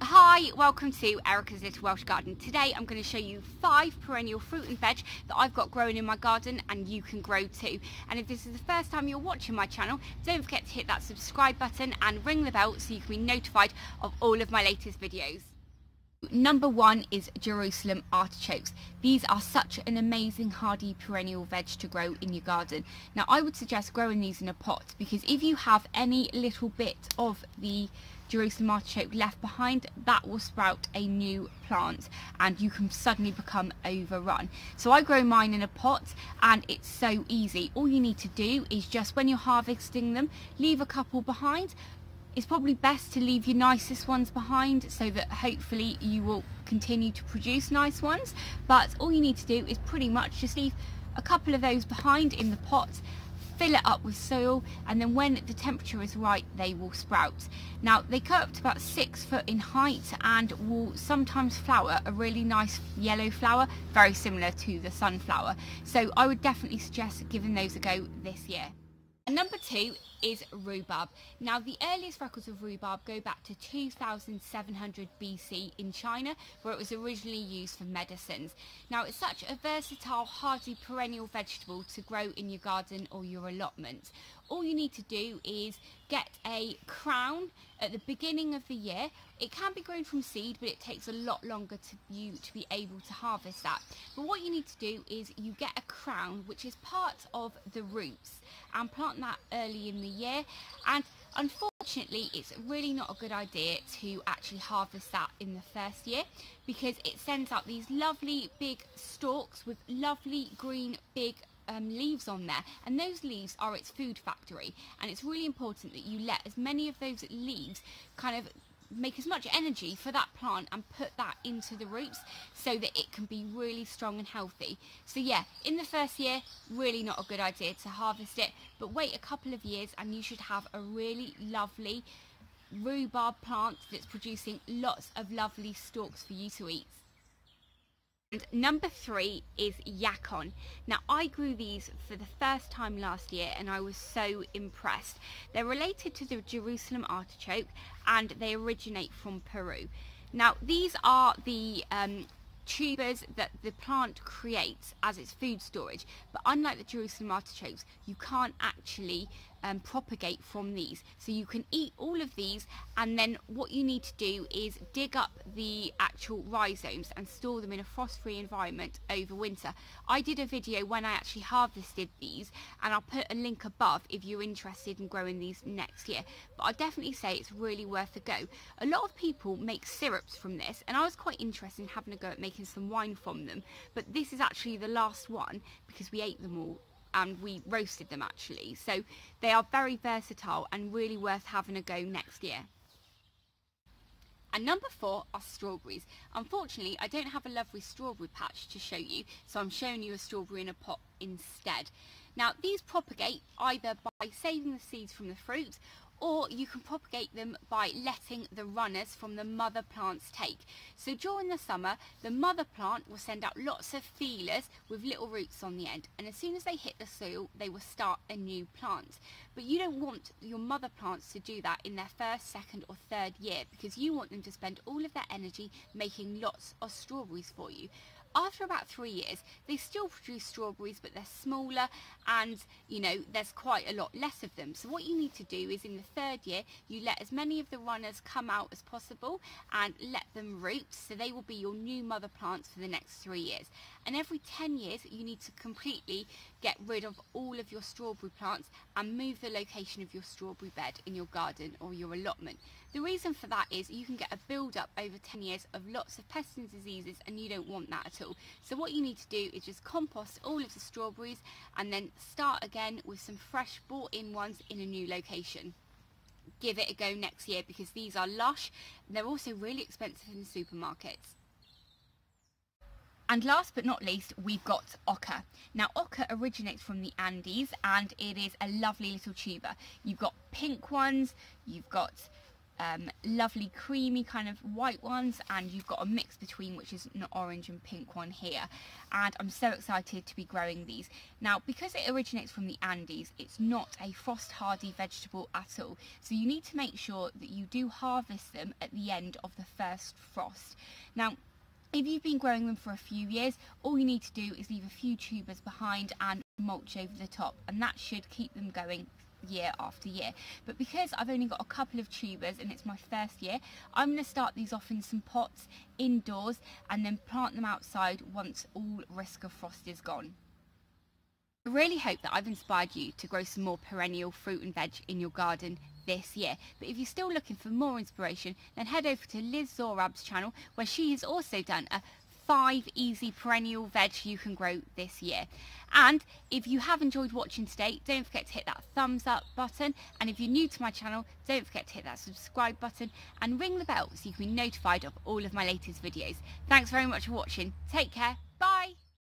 Hi, welcome to Erica's Little Welsh Garden. Today I'm going to show you five perennial fruit and veg that I've got growing in my garden and you can grow too. And if this is the first time you're watching my channel, don't forget to hit that subscribe button and ring the bell so you can be notified of all of my latest videos. Number one is Jerusalem artichokes. These are such an amazing hardy perennial veg to grow in your garden. Now I would suggest growing these in a pot because if you have any little bit of the Jerusalem artichoke left behind, that will sprout a new plant and you can suddenly become overrun. So I grow mine in a pot and it's so easy. All you need to do is just when you're harvesting them, leave a couple behind. It's probably best to leave your nicest ones behind so that hopefully you will continue to produce nice ones. But all you need to do is pretty much just leave a couple of those behind in the pot fill it up with soil and then when the temperature is right they will sprout. Now they go up to about six foot in height and will sometimes flower a really nice yellow flower very similar to the sunflower so I would definitely suggest giving those a go this year. Number two is rhubarb. Now the earliest records of rhubarb go back to 2700 BC in China where it was originally used for medicines. Now it's such a versatile hardy perennial vegetable to grow in your garden or your allotment. All you need to do is get a crown at the beginning of the year. It can be grown from seed but it takes a lot longer to you to be able to harvest that. But what you need to do is you get a crown which is part of the roots and plant that early in the year and unfortunately it's really not a good idea to actually harvest that in the first year because it sends out these lovely big stalks with lovely green big um, leaves on there and those leaves are its food factory and it's really important that you let as many of those leaves kind of make as much energy for that plant and put that into the roots so that it can be really strong and healthy. So yeah, in the first year, really not a good idea to harvest it, but wait a couple of years and you should have a really lovely rhubarb plant that's producing lots of lovely stalks for you to eat. And number three is Yacon. Now I grew these for the first time last year and I was so impressed. They're related to the Jerusalem artichoke and they originate from Peru. Now these are the um, tubers that the plant creates as its food storage but unlike the Jerusalem artichokes you can't actually um, propagate from these so you can eat all of these and then what you need to do is dig up the actual rhizomes and store them in a frost-free environment over winter. I did a video when I actually harvested these and I'll put a link above if you're interested in growing these next year but I definitely say it's really worth a go. A lot of people make syrups from this and I was quite interested in having a go at making some wine from them but this is actually the last one because we ate them all and we roasted them actually. So they are very versatile and really worth having a go next year. And number four are strawberries. Unfortunately, I don't have a lovely strawberry patch to show you, so I'm showing you a strawberry in a pot instead. Now, these propagate either by saving the seeds from the fruit or you can propagate them by letting the runners from the mother plants take. So during the summer, the mother plant will send out lots of feelers with little roots on the end and as soon as they hit the soil, they will start a new plant. But you don't want your mother plants to do that in their first, second or third year because you want them to spend all of their energy making lots of strawberries for you after about three years they still produce strawberries but they're smaller and you know there's quite a lot less of them. So what you need to do is in the third year you let as many of the runners come out as possible and let them root. So they will be your new mother plants for the next three years. And every 10 years you need to completely get rid of all of your strawberry plants and move the location of your strawberry bed in your garden or your allotment. The reason for that is you can get a build up over 10 years of lots of pests and diseases and you don't want that at all. So what you need to do is just compost all of the strawberries and then start again with some fresh bought in ones in a new location give it a go next year because these are lush. And they're also really expensive in supermarkets. And last but not least, we've got oca. Now, oca originates from the Andes and it is a lovely little tuber. You've got pink ones, you've got um, lovely creamy kind of white ones and you've got a mix between which is an orange and pink one here and I'm so excited to be growing these. Now because it originates from the Andes it's not a frost hardy vegetable at all so you need to make sure that you do harvest them at the end of the first frost. Now if you've been growing them for a few years, all you need to do is leave a few tubers behind and mulch over the top and that should keep them going year after year. But because I've only got a couple of tubers and it's my first year, I'm going to start these off in some pots indoors and then plant them outside once all risk of frost is gone. I really hope that I've inspired you to grow some more perennial fruit and veg in your garden this year. But if you're still looking for more inspiration, then head over to Liz Zorab's channel where she has also done a five easy perennial veg you can grow this year. And if you have enjoyed watching today, don't forget to hit that thumbs up button. And if you're new to my channel, don't forget to hit that subscribe button and ring the bell so you can be notified of all of my latest videos. Thanks very much for watching. Take care. Bye.